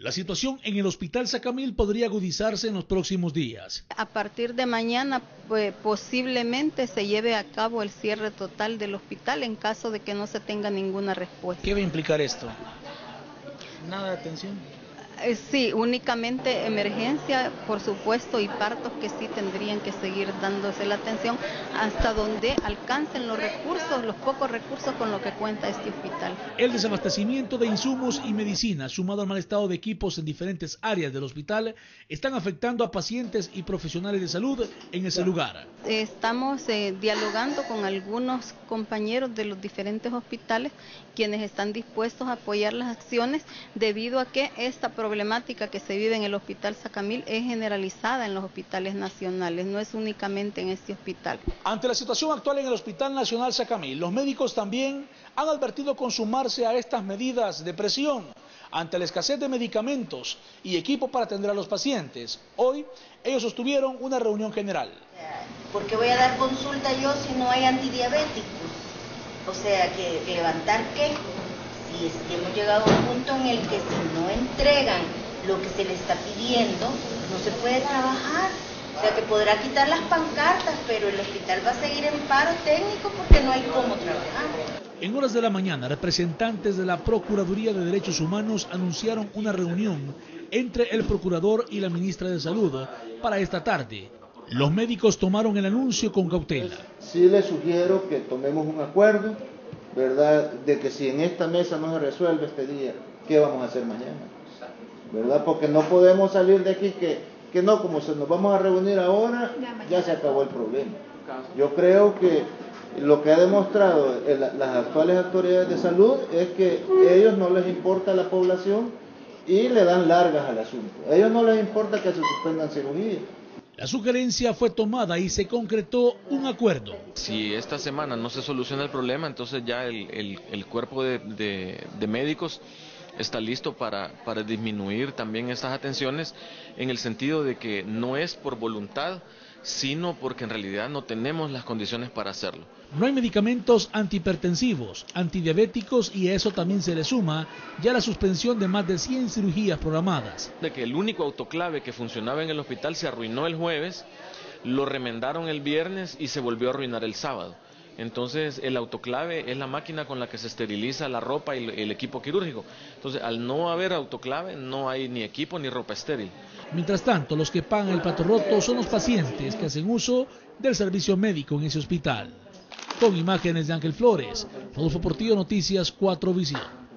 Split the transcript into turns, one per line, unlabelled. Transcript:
La situación en el Hospital Sacamil podría agudizarse en los próximos días.
A partir de mañana pues, posiblemente se lleve a cabo el cierre total del hospital en caso de que no se tenga ninguna respuesta.
¿Qué va a implicar esto? Nada de atención.
Eh, sí, únicamente emergencia, por supuesto, y partos que sí tendrían que seguir dándose la atención hasta donde alcancen los recursos, los pocos recursos con los que cuenta este hospital.
El desabastecimiento de insumos y medicinas, sumado al mal estado de equipos en diferentes áreas del hospital, están afectando a pacientes y profesionales de salud en ese lugar.
Estamos eh, dialogando con algunos compañeros de los diferentes hospitales quienes están dispuestos a apoyar las acciones debido a que esta problemática que se vive en el Hospital Sacamil es generalizada en los hospitales nacionales, no es únicamente en este hospital.
Ante la situación actual en el Hospital Nacional Sacamil, los médicos también han advertido consumarse a estas medidas de presión ante la escasez de medicamentos y equipo para atender a los pacientes. Hoy ellos sostuvieron una reunión general.
¿Por qué voy a dar consulta yo si no hay antidiabéticos? O sea, que levantar qué? Si es que hemos llegado a un punto en el que si no entregan lo que se les está pidiendo, no se puede trabajar. O sea, que podrá quitar las pancartas, pero el hospital va a seguir en paro técnico porque no hay cómo trabajar.
En horas de la mañana, representantes de la Procuraduría de Derechos Humanos anunciaron una reunión entre el procurador y la ministra de Salud para esta tarde. Los médicos tomaron el anuncio con cautela.
Sí les sugiero que tomemos un acuerdo, ¿verdad? De que si en esta mesa no se resuelve este día, ¿qué vamos a hacer mañana? ¿Verdad? Porque no podemos salir de aquí que, que no, como se nos vamos a reunir ahora, ya se acabó el problema. Yo creo que lo que ha demostrado las actuales autoridades de salud es que a ellos no les importa la población y le dan largas al asunto. A ellos no les importa que se suspendan cirugías.
La sugerencia fue tomada y se concretó un acuerdo.
Si esta semana no se soluciona el problema, entonces ya el, cuerpo de, médicos está listo para, para disminuir también estas atenciones en el sentido de que no es por voluntad, sino porque en realidad no tenemos las condiciones para hacerlo.
No hay medicamentos antihipertensivos, antidiabéticos y a eso también se le suma ya la suspensión de más de 100 cirugías programadas.
De que el único autoclave que funcionaba en el hospital se arruinó el jueves, lo remendaron el viernes y se volvió a arruinar el sábado. Entonces el autoclave es la máquina con la que se esteriliza la ropa y el equipo quirúrgico. Entonces al no haber autoclave no hay ni equipo ni ropa estéril.
Mientras tanto, los que pagan el plato roto son los pacientes que hacen uso del servicio médico en ese hospital. Con imágenes de Ángel Flores, Rodolfo Portillo Noticias 4 Visión.